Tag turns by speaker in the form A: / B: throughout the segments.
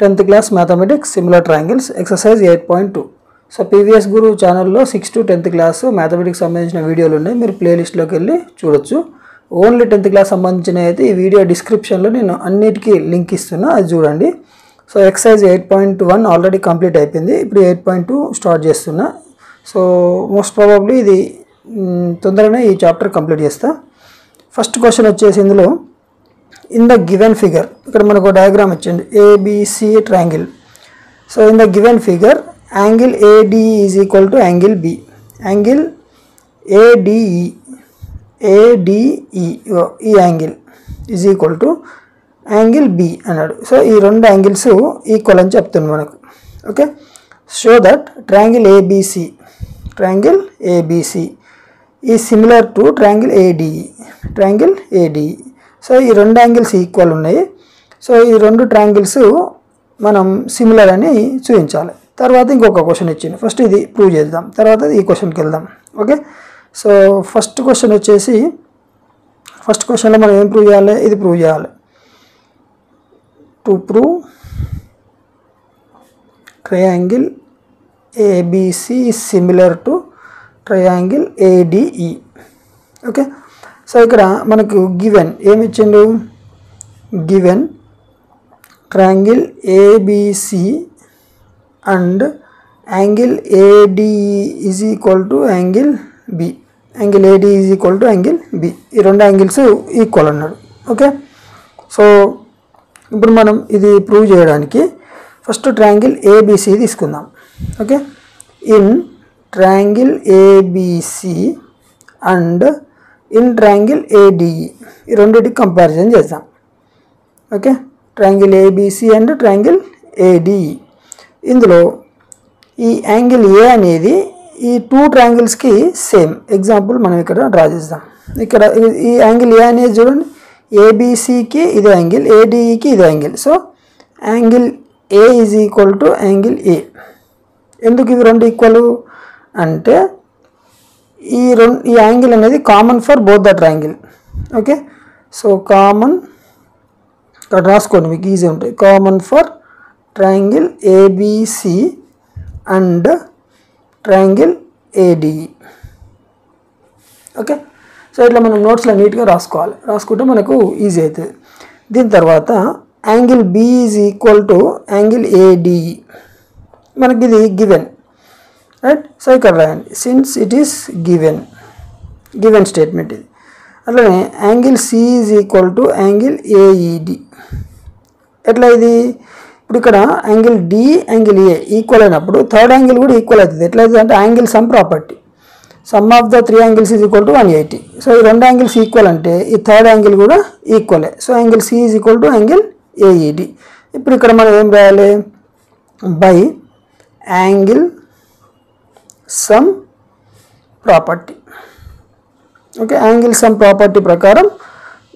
A: Tenth class mathematics similar triangles exercise eight point two. So PVS Guru ఛానల్లో six to tenth class mathematics సంబంధించిన వీడియోలు ఉన్నాయి. మీరు ప్లేలిస్ట్లోకి వెళ్ళి చూడొచ్చు. ఓన్లీ టెన్త్ క్లాస్ సంబంధించిన అయితే ఈ వీడియో డిస్క్రిప్షన్లో నేను అన్నిటికీ లింక్ ఇస్తున్నా. అది చూడండి. So exercise eight point one already complete అయిపోయింది. ఇప్పుడు ఎయిట్ పాయింట్ టూ స్టార్ట్ చేస్తున్నా. సో మోస్ట్ ప్రాబబ్లీ ఇది మ్, తొందరగానే ఈ చాప్టర్ కంప్లీట్ చేస్తా. ఫస్ట్ క్వశ్చన్ వచ్చేసి ఇందులో ఇన్ ద గివెన్ ఫిగర్ ఇక్కడ మనకు డయాగ్రామ్ వచ్చింది ABC triangle so in the given figure angle AD is equal to angle B angle ADE ADE ఈ angle is equal to angle B అన్నాడు. So ఈ రెండు angles equal అని చెప్తుంది మనకు. Okay show that triangle ABC triangle ABC is similar to triangle ADE triangle ADE so ఈ రెండు angles equal ఉన్నాయి. సో ఈ రెండు ట్రాంగిల్స్ మనం సిమిలర్ అని చూపించాలి. తర్వాత ఇంకొక క్వశ్చన్ ఇచ్చింది. ఫస్ట్ ఇది ప్రూవ్ చేద్దాం. తర్వాత ఈ క్వశ్చన్కి వెళ్దాం. ఓకే సో ఫస్ట్ క్వశ్చన్ వచ్చేసి ఫస్ట్ క్వశ్చన్లో మనం ఏం ప్రూవ్ చేయాలి? ఇది ప్రూవ్ చేయాలి. To prove triangle ABC similar to triangle ADE okay so ఇక్కడ మనకు గివెన్ ఏమి ఇచ్చిండు given triangle ABC and angle ADE is equal to angle B angle AD is equal to angle B ఈ రెండు angles equal అన్నాడు. Okay so ఇప్పుడు మనం ఇది ప్రూవ్ చేయడానికి ఫస్ట్ ట్రయాంగిల్ ఏబిసి తీసుకుందాం. Okay in triangle ABC and in triangle ADE ఈ రెండింటికి కంపారిజన్ చేద్దాం okay triangle ABC and triangle ADE ఇందులో ఈ యాంగిల్ ఏ అనేది ఈ టూ ట్రయాంగిల్స్కి సేమ్ ఎగ్జాంపుల్ మనం ఇక్కడ డ్రా చేద్దాం ఇక్కడ ఈ- యాంగిల్ ఏ అనేది చూడండి. ఏబిసికి ఇదే యాంగిల్ ఏడిఈకి ఇదే angle so angle A is equal to angle A ఎందుకు ఇవి రెండు ఈక్వల్ అంటే ఈ రెండు ఈ యాంగిల్ అనేది common for both the triangle okay so common ఇక్కడ రాసుకోండి మీకు ఈజీ ఉంటుంది. Common for triangle ABC and triangle ADE okay so ఇట్లా మనం నోట్స్లో నీట్గా రాసుకోవాలి. రాసుకుంటే మనకు ఈజీ అవుతుంది దీని తర్వాత angle B is equal to angle A D E మనకి ఇది గివెన్ రైట్ సో ఇక్కడ రాయండి since it is given given statement ఇది అట్లనే angle C is equal to angle A E D ఎట్లా ఇది? ఇప్పుడు ఇక్కడ angle D angle A equal అయినప్పుడు థర్డ్ యాంగిల్ కూడా ఈక్వల్ అవుతుంది. ఎట్లా అవుతుంది అంటే angle sum property sum of the three angles is equal to one eighty so ఈ రెండు యాంగిల్స్ ఈక్వల్ అంటే ఈ థర్డ్ యాంగిల్ కూడా ఈక్వలే so angle C is equal to angle AED ఇప్పుడు ఇక్కడ మనం ఏం రాయాలి? By angle sum property okay angle sum property ప్రకారం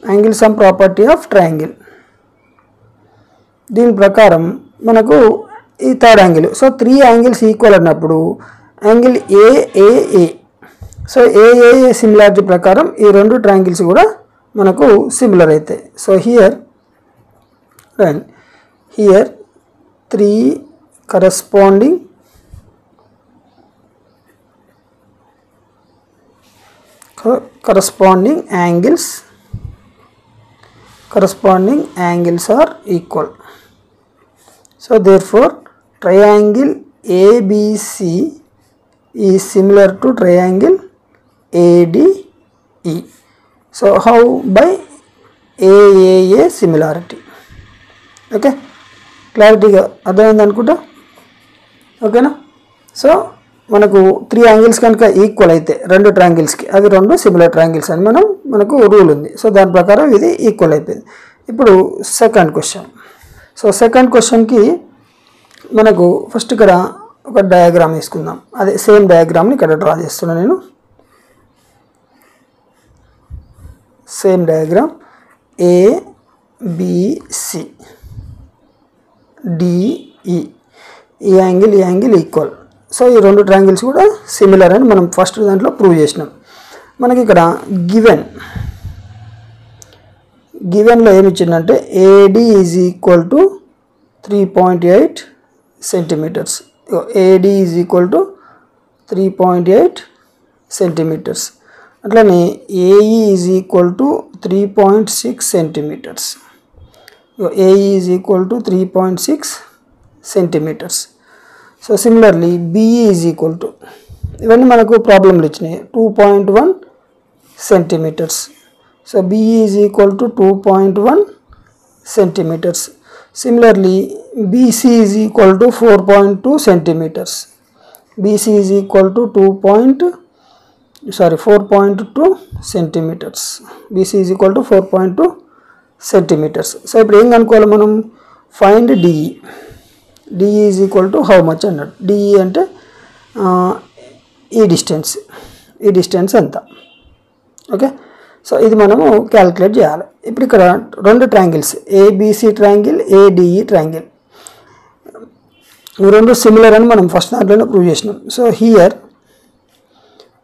A: angle sum property of triangle దీని ప్రకారం మనకు ఈ third angle so three angles equal అన్నప్పుడు angle AAA so AAA similarity ప్రకారం ఈ రెండు ట్రయాంగిల్స్ కూడా మనకు సిమిలర్ అవుతాయి so here here three corresponding corresponding angles corresponding angles are equal so therefore triangle abc is similar to triangle ade so how by aaa similarity okay క్లారిటీగా అర్థమైంది అనుకుంటా ఓకేనా సో మనకు త్రీ యాంగిల్స్ కనుక equal అయితే రెండు ట్రాంగిల్స్కి అవి రెండు సిమిలర్ ట్రాంగిల్స్ అని మనం మనకు రూల్ ఉంది. సో దాని ప్రకారం ఇది ఈక్వల్ అయిపోయింది. ఇప్పుడు సెకండ్ క్వశ్చన్ సో సెకండ్ క్వశ్చన్కి మనకు ఫస్ట్ ఇక్కడ ఒక డయాగ్రామ్ వేసుకుందాం అదే సేమ్ డయాగ్రామ్ని ఇక్కడ డ్రా చేస్తున్నాను నేను. Same diagram A BC DE ఈ యాంగిల్ ఈ యాంగిల్ ఈక్వల్ సో ఈ రెండు ట్రయాంగిల్స్ కూడా సిమిలర్ అని మనం ఫస్ట్ దాంట్లో ప్రూవ్ చేసినాం. మనకి ఇక్కడ గివెన్ గివెన్లో ఏమి ఇచ్చిందంటే AD is equal to three point eight centimetres AD is equal to three point eight centimetres అట్లనే AE is equal to three point six centimetres AE is equal to three point six centimetres so similarly BE is equal to ఇవన్నీ మనకు ప్రాబ్లంలు ఇచ్చినాయి. Two point one centimetres so BE is equal to two point one centimetres similarly BC is equal to four point two centimetres BC is equal to two point sorry four point two centimetres BC is equal to four point two centimetres so ఇప్పుడు ఏం కనుక్కోవాలి మనం? Find DE DE is equal to how much అన్నట్టు DE అంటే ఈ distance ఈ distance ఎంత? Okay so ఇది మనము క్యాలిక్యులేట్ చేయాలి. ఇప్పుడు ఇక్కడ రెండు triangles ABC triangle ADE triangle రెండు సిమిలర్ అని మనం ఫస్ట్ దాంట్లోనే ప్రూవ్ చేసినాం. So here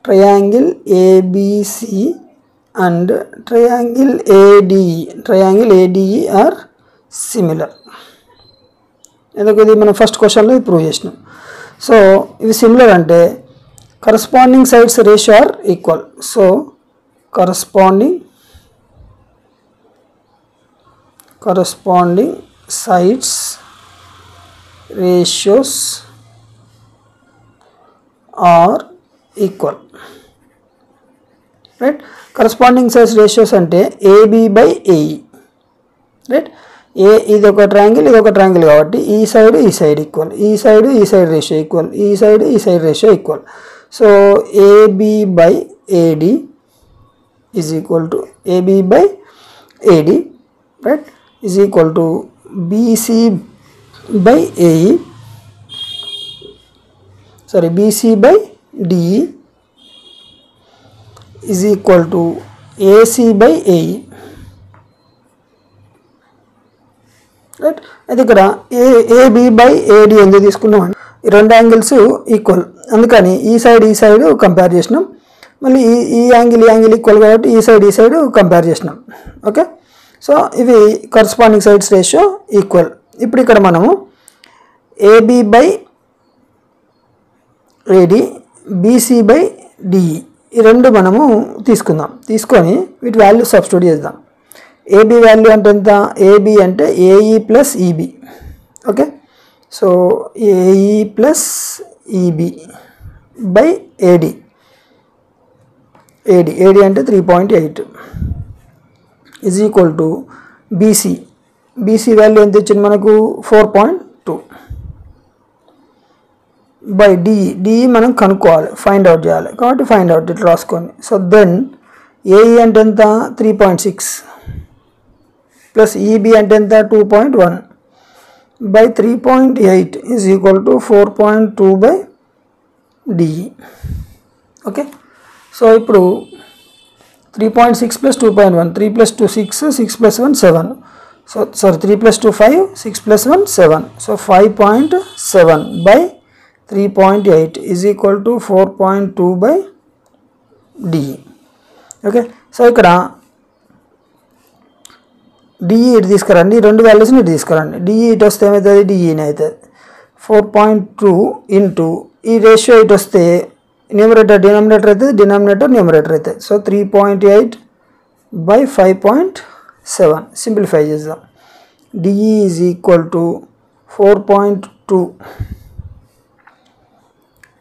A: triangle ABC and triangle ADE triangle ADE are similar ఎందుకు ఇది మనం ఫస్ట్ క్వశ్చన్లో ఇది ప్రూవ్ చేసినాం. సో ఇవి సిమిలర్ అంటే corresponding sides ratio are equal so corresponding corresponding sides ratios are equal right corresponding size ratios అంటే AB by AE right A ఇది ఒక ట్రయాంగిల్ ఇది ఒక ట్రయాంగిల్ కాబట్టి ఈ సైడ్ ఈ సైడ్ ఈక్వల్ ఈ సైడ్ ఈ సైడ్ రేషియో ఈక్వల్ ఈ సైడ్ ఈ side ratio equal so AB by AD is equal to AB by AD right is equal to BC by AE sorry BC by DE is equal to AC by AE right అయితే ఇక్కడ A AB by AD ఎందుకు తీసుకున్నాం ఈ రెండు angles equal అందుకని ఈ side ఈ side compare చేసినాం. మళ్ళీ ఈ ఈ యాంగిల్ ఈ యాంగిల్ ఈక్వల్ కాబట్టి ఈ సైడ్ ఈ సైడ్ కంపేర్ చేసినాం. ఓకే సో ఇవి కరస్పాండింగ్ సైడ్స్ రేషియో ఈక్వల్ ఇప్పుడు ఇక్కడ మనము AB by AD BC by DE ఈ రెండు మనము తీసుకుందాం. తీసుకొని వీటి వాల్యూ సబ్స్టిట్యూట్ చేద్దాం. ఏబి వాల్యూ అంటే ఎంత? ఏబి అంటే AE plus EB okay so AE plus EB by AD AD AD అంటే three point eight is equal to BC BC value ఎంత ఇచ్చింది మనకు? Four point two by DE DE మనం కనుక్కోవాలి. ఫైండ్ అవుట్ చేయాలి. కాబట్టి ఫైండ్ అవుట్ ఇట్లా రాసుకోండి సో దెన్ ఏఈ అంటే ఎంత? Three point six plus EB అంటే ఎంత two point one by three point eight is equal to four point two by DE okay so ఇప్పుడు three point six plus two point one three plus two six six plus one seven so sorry three plus two five six plus one seven so five point seven by three point eight is equal to four point two by DE okay so ఇక్కడ DE ఇటు తీసుకురండి. ఈ రెండు వాల్యూస్ని ఇటు తీసుకురండి. DE ఇటు వస్తే ఏమవుతుంది డిఈని అవుతుంది. ఫోర్ పాయింట్ టూ ఇంటూ ఈ రేషియో ఇటు వస్తే న్యూమరేటర్ డినామినేటర్ అవుతుంది. డినామినేటర్ న్యూమరేటర్ అవుతుంది. So three point eight by five point seven simplify చేద్దాం. DE is equal to four point two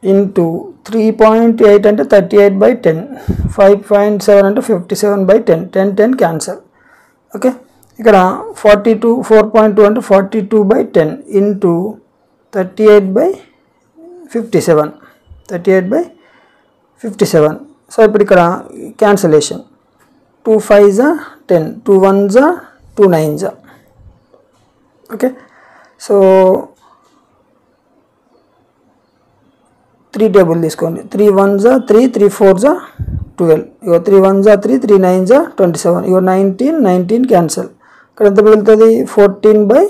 A: into three point eight అంటే thirty eight by ten five point seven అంటే fifty seven by ten ten ten cancel okay ఇక్కడ forty two four point two అంటే forty two by ten into thirty eight by fifty seven thirty eight by fifty seven so ఇప్పుడు ఇక్కడ cancellation two five జా ten two one జా two nine జా okay so three table తీసుకోండి. Three one జా three three four జా twelve ఇగో three one జా త్రీ త్రీ నైన్ జా ట్వంటీ సెవెన్ ఇగో నైన్టీన్ నైన్టీన్ క్యాన్సల్ ఇక్కడ ఎంత మిగులుతుంది? Fourteen by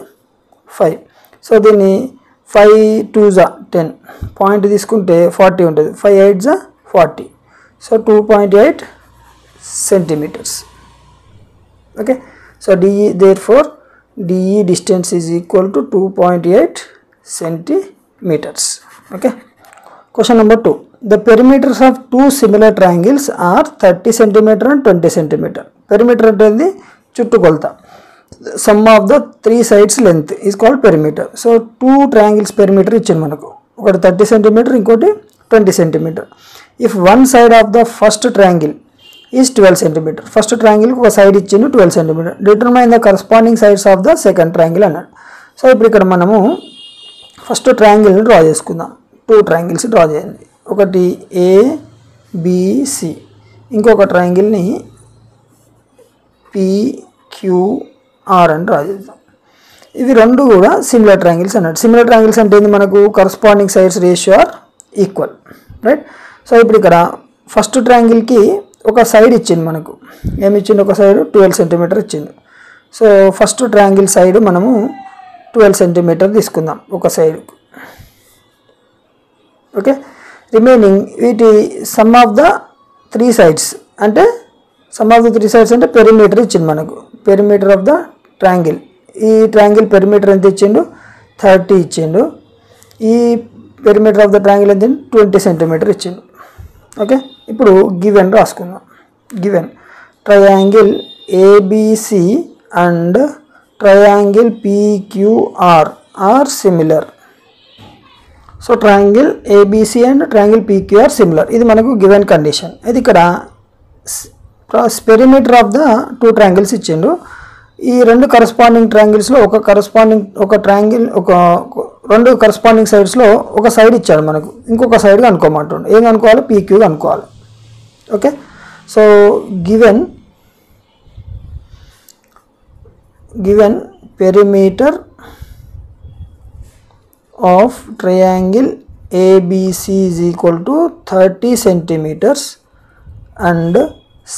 A: five. సో దీన్ని ఫైవ్ టూ జా టెన్. పాయింట్ తీసుకుంటే ఫార్టీ ఉంటుంది. ఫైవ్ ఎయిట్ జా forty. So two point eight centimetres. Okay? So DE therefore DE distance is equal to two point eight centimetres. Okay? Question number two the perimeters of two similar triangles are thirty centimetre and twenty centimetre perimeter అంటే చుట్టుకొలత. Sum of the three sides length is called perimeter so two triangles perimeter ఇచ్చింది మనకు. ఒకటి thirty centimetre ఇంకోటి twenty centimetre if one side of the first triangle is twelve centimetre first ట్రయాంగిల్కి ఒక side ఇచ్చిండు twelve centimetre determine the corresponding sides of the second triangle అన్నాడు. So ఇప్పుడు ఇక్కడ మనము ఫస్ట్ ట్రయాంగిల్ని డ్రా చేసుకుందాం. టూ ట్రయాంగిల్స్ డ్రా చేయండి. ఒకటి ఏ బిసి ఇంకొక ట్రయాంగిల్ని ఆర్ అని డ్రా చేద్దాం ఇవి రెండు కూడా సిమిలర్ ట్రాంగిల్స్ అన్నట్టు. సిమిలర్ ట్రాంగిల్స్ అంటే ఏంది మనకు? Corresponding sides ratio are equal right so ఇప్పుడు ఇక్కడ ఫస్ట్ ట్రాంగిల్కి ఒక సైడ్ ఇచ్చింది మనకు. ఏమి ఇచ్చింది? ఒక సైడ్ ట్వెల్వ్ సెంటీమీటర్ ఇచ్చింది. సో ఫస్ట్ ట్రాంగిల్ సైడ్ మనము ట్వెల్వ్ సెంటీమీటర్ తీసుకుందాం ఒక సైడ్ ఓకే రిమైనింగ్ వీటి sum of the three sides అంటే sum of the three sides అంటే పెరిమీటర్ ఇచ్చింది మనకు. పెరిమీటర్ ఆఫ్ ద ట్రయాంగిల్ ఈ ట్రయాంగిల్ పెరిమీటర్ ఎంత ఇచ్చిండు? థర్టీ ఇచ్చిండు. ఈ పెరిమీటర్ ఆఫ్ ద ట్రయాంగిల్ ఎంత ట్వంటీ సెంటీమీటర్ ఇచ్చిండు. ఓకే? ఇప్పుడు given రాసుకుందాం. Given triangle ABC and triangle PQR are similar so triangle ABC and triangle PQR similar ఇది మనకు గివెన్ కండిషన్ ఇది ఇక్కడ perimeter of the two triangles ఇచ్చిండు. ఈ రెండు కరస్పాండింగ్ ట్రయాంగిల్స్లో ఒక కరస్పాండింగ్ ఒక ట్రయాంగిల్ ఒక రెండు కరస్పాండింగ్ సైడ్స్లో ఒక సైడ్ ఇచ్చాడు మనకు. ఇంకొక సైడ్ కనుక్కోమంటుండు ఏం అనుకోవాలి? పీక్యూ అనుకోవాలి. Okay so given given perimeter of triangle ABC is equal to 30 centimeters and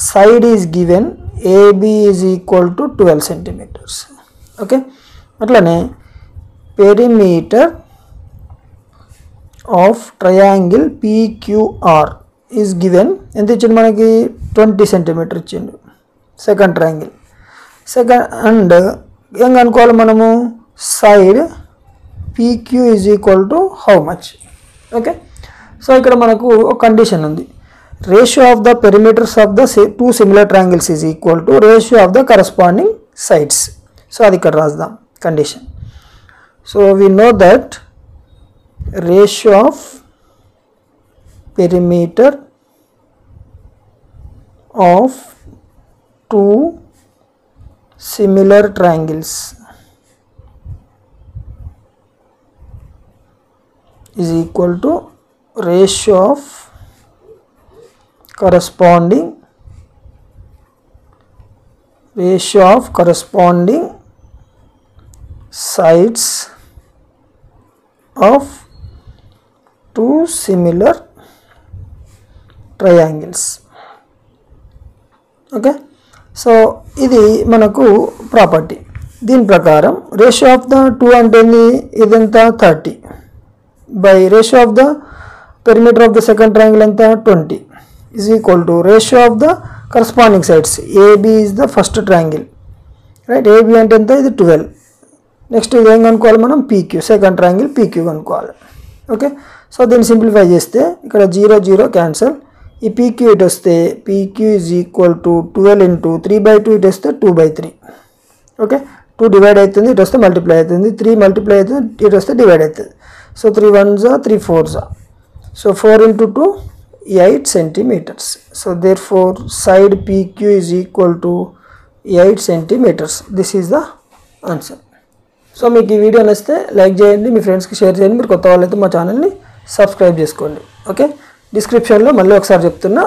A: side is given AB is equal to 12 centimeters. Okay అట్లనే perimeter of triangle PQR is given ఎంత ఇచ్చిండు మనకి? ట్వంటీ సెంటీమీటర్ ఇచ్చిండు. Second triangle second and ఏం కనుక్కోవాలి మనము? Side PQ is equal to how much okay so ఇక్కడ మనకు ఒక కండిషన్ ఉంది. ratio of the perimeters of the two similar triangles is equal to ratio of the corresponding sides so అది ఇక్కడ రాద్దాం condition so we know that ratio of perimeter of two similar triangles is equal to ratio of corresponding ratio of corresponding sides of two similar triangles okay so ఇది మనకు property దీని ప్రకారం ratio of the two అంటే ఏంది ఇదంతా thirty by ratio of the perimeter of the second triangle ఎంత 20 is equal to ratio of the corresponding sides. AB is the first triangle. Right AB అంటే ఎంత? ఇది ట్వెల్వ్ నెక్స్ట్ ఇది ఏం కనుక్కోవాలి మనం? పీక్యూ సెకండ్ ట్రయాంగిల్ పీక్యూ కనుక్కోవాలి. Okay so దీన్ని సింప్లిఫై చేస్తే ఇక్కడ జీరో జీరో క్యాన్సల్ ఈ పీక్యూ ఇటు వస్తే PQ is equal to twelve into three by two ఇటు వస్తే two by three okay two divide అవుతుంది ఇటు వస్తే మల్టిప్లై అవుతుంది. త్రీ మల్టిప్లై అవుతుంది ఇటు వస్తే డివైడ్ అవుతుంది. సో త్రీ వన్ జా త్రీ ఫోర్ జా so four into two eight centimetres. So therefore side PQ is equal to eight centimetres. This is the answer so మీకు ఈ వీడియో నచ్చితే లైక్ చేయండి మీ ఫ్రెండ్స్కి షేర్ చేయండి మీరు కొత్త వాళ్ళైతే మా ఛానల్ని సబ్స్క్రైబ్ చేసుకోండి. ఓకే డిస్క్రిప్షన్లో మళ్ళీ ఒకసారి చెప్తున్నా.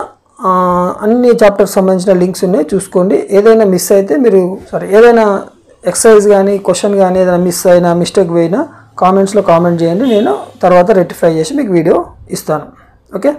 A: అన్ని చాప్టర్స్ సంబంధించిన లింక్స్ ఉన్నాయి చూసుకోండి. ఏదైనా మిస్ అయితే మీరు సారీ ఏదైనా ఎక్సర్సైజ్ కానీ క్వశ్చన్ కానీ ఏదైనా మిస్ అయినా మిస్టేక్ పోయినా కామెంట్స్లో కామెంట్ చేయండి. నేను తర్వాత రెక్టిఫై చేసి మీకు వీడియో ఇస్తాను. ఓకే